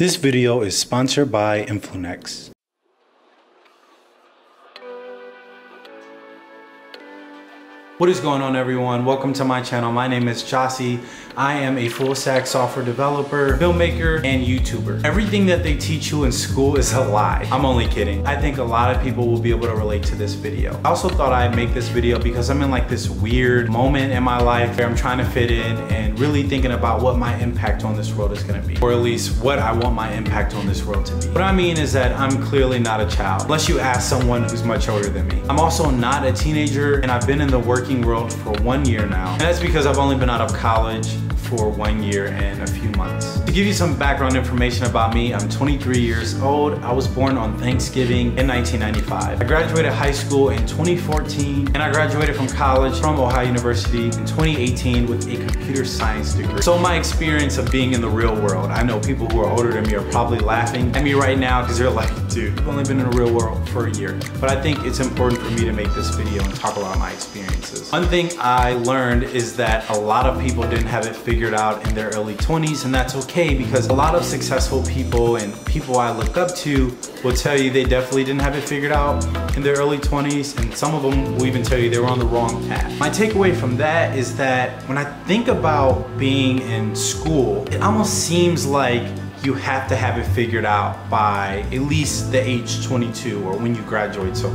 This video is sponsored by Influnex. What is going on everyone? Welcome to my channel. My name is Gyasi. I am a full stack software developer, filmmaker, and YouTuber. Everything that they teach you in school is a lie. I'm only kidding. I think a lot of people will be able to relate to this video. I also thought I'd make this video because I'm in like this weird moment in my life where I'm trying to fit in and really thinking about what my impact on this world is gonna be. Or at least what I want my impact on this world to be. What I mean is that I'm clearly not a child, unless you ask someone who's much older than me. I'm also not a teenager and I've been in the working working world for one year now. And that's because I've only been out of college for one year and a few months. To give you some background information about me, I'm 23 years old. I was born on Thanksgiving in 1995. I graduated high school in 2014 and I graduated from college from Ohio University in 2018 with a computer science degree. So my experience of being in the real world, I know people who are older than me are probably laughing at me right now because they're like, dude, I've only been in the real world for a year. But I think it's important for me to make this video and talk about my experiences. One thing I learned is that a lot of people didn't have it figured figured out in their early 20s and that's okay because a lot of successful people and people I look up to will tell you they definitely didn't have it figured out in their early 20s and some of them will even tell you they were on the wrong path. My takeaway from that is that when I think about being in school, it almost seems like you have to have it figured out by at least the age 22 or when you graduate. So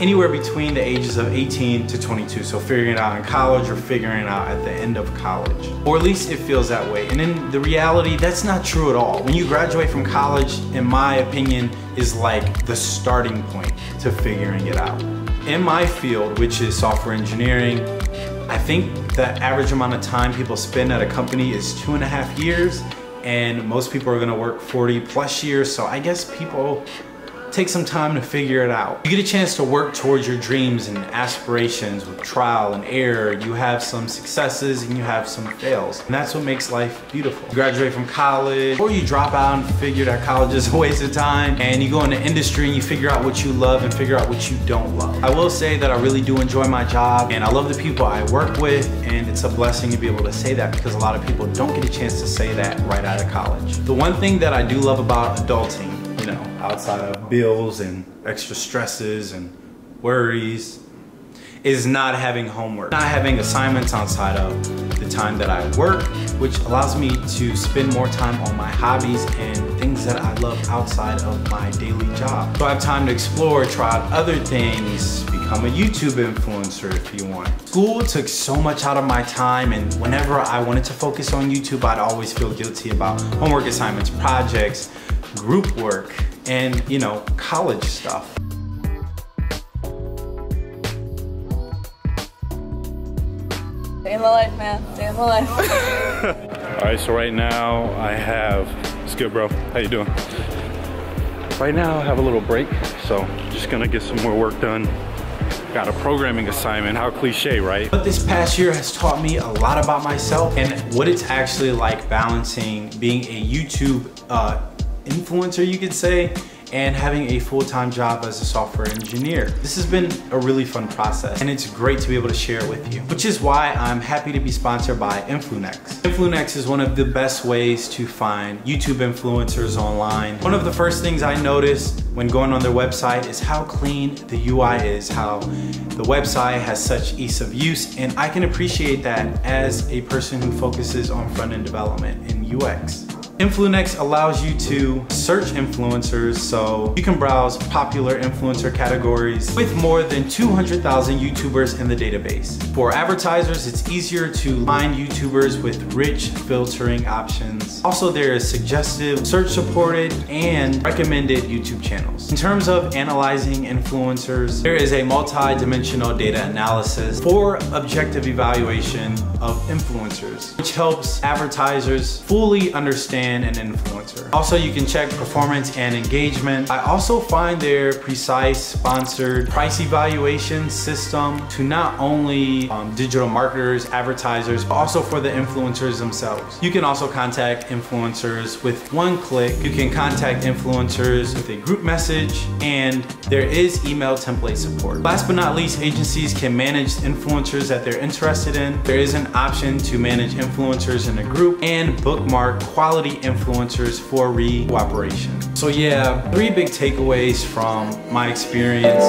anywhere between the ages of 18 to 22. So figuring it out in college or figuring it out at the end of college. Or at least it feels that way. And in the reality, that's not true at all. When you graduate from college, in my opinion, is like the starting point to figuring it out. In my field, which is software engineering, I think the average amount of time people spend at a company is two and a half years and most people are gonna work 40 plus years. So I guess people take some time to figure it out. You get a chance to work towards your dreams and aspirations with trial and error. You have some successes and you have some fails. And that's what makes life beautiful. You graduate from college or you drop out and figure that college is a waste of time and you go into industry and you figure out what you love and figure out what you don't love. I will say that I really do enjoy my job and I love the people I work with and it's a blessing to be able to say that because a lot of people don't get a chance to say that right out of college. The one thing that I do love about adulting know, outside of bills and extra stresses and worries is not having homework, not having assignments outside of the time that I work, which allows me to spend more time on my hobbies and things that I love outside of my daily job. So I have time to explore, try out other things, become a YouTube influencer if you want. School took so much out of my time and whenever I wanted to focus on YouTube, I'd always feel guilty about homework assignments, projects, group work, and you know, college stuff. Day in the life, man. Day in the life. All right, so right now I have, it's good, bro. How you doing? Right now I have a little break, so just gonna get some more work done. Got a programming assignment, how cliche, right? But this past year has taught me a lot about myself and what it's actually like balancing being a YouTube uh, influencer, you could say, and having a full-time job as a software engineer. This has been a really fun process and it's great to be able to share it with you, which is why I'm happy to be sponsored by Influnex. Influnex is one of the best ways to find YouTube influencers online. One of the first things I noticed when going on their website is how clean the UI is, how the website has such ease of use, and I can appreciate that as a person who focuses on front-end development and UX. Influnex allows you to search influencers so you can browse popular influencer categories with more than 200,000 YouTubers in the database. For advertisers, it's easier to find YouTubers with rich filtering options. Also, there is suggestive, search supported, and recommended YouTube channels. In terms of analyzing influencers, there is a multi-dimensional data analysis for objective evaluation of influencers, which helps advertisers fully understand and an influencer. Also, you can check performance and engagement. I also find their precise sponsored price evaluation system to not only um, digital marketers, advertisers, but also for the influencers themselves. You can also contact influencers with one click. You can contact influencers with a group message and there is email template support. Last but not least, agencies can manage influencers that they're interested in. There is an option to manage influencers in a group and bookmark quality influencers for re-cooperation. So yeah, three big takeaways from my experience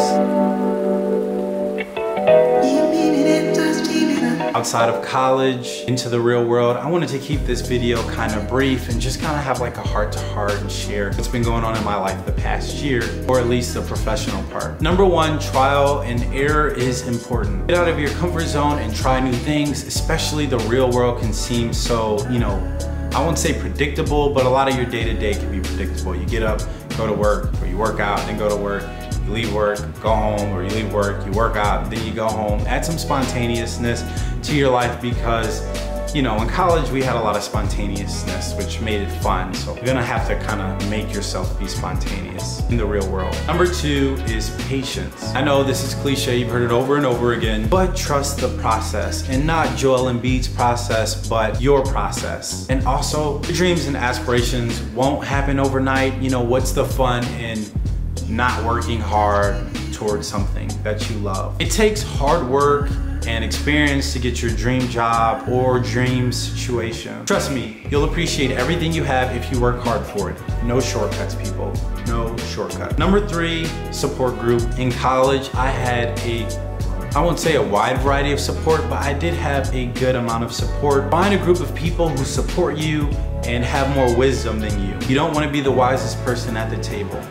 outside of college into the real world. I wanted to keep this video kind of brief and just kind of have like a heart to heart and share what's been going on in my life the past year, or at least the professional part. Number one, trial and error is important. Get out of your comfort zone and try new things, especially the real world can seem so, you know, I won't say predictable, but a lot of your day-to-day -day can be predictable. You get up, go to work, or you work out, then go to work, you leave work, go home, or you leave work, you work out, then you go home. Add some spontaneousness to your life because you know, in college we had a lot of spontaneousness, which made it fun. So you're gonna have to kind of make yourself be spontaneous in the real world. Number two is patience. I know this is cliche, you've heard it over and over again, but trust the process and not Joel Embiid's process, but your process. And also, your dreams and aspirations won't happen overnight. You know, what's the fun in not working hard towards something that you love. It takes hard work and experience to get your dream job or dream situation. Trust me, you'll appreciate everything you have if you work hard for it. No shortcuts, people. No shortcut. Number three, support group. In college, I had a I won't say a wide variety of support, but I did have a good amount of support. Find a group of people who support you and have more wisdom than you. You don't want to be the wisest person at the table.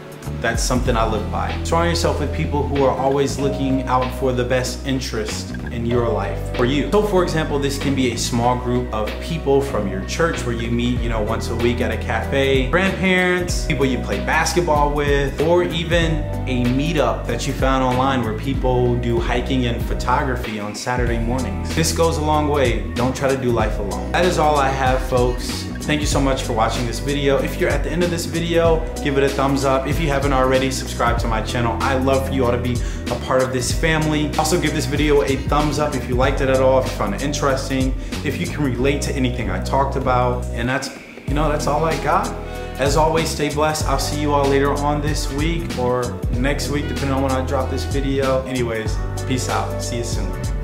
That's something I live by. Surround yourself with people who are always looking out for the best interest in your life for you. So for example, this can be a small group of people from your church where you meet, you know, once a week at a cafe, grandparents, people you play basketball with, or even a meetup that you found online where people do hiking and photography on Saturday mornings. This goes a long way. Don't try to do life alone. That is all I have, folks. Thank you so much for watching this video. If you're at the end of this video, give it a thumbs up. If you haven't already, subscribe to my channel. I love for you all to be a part of this family. Also give this video a thumbs up if you liked it at all, if you found it interesting, if you can relate to anything I talked about. And that's, you know, that's all I got. As always, stay blessed. I'll see you all later on this week or next week, depending on when I drop this video. Anyways, peace out. See you soon.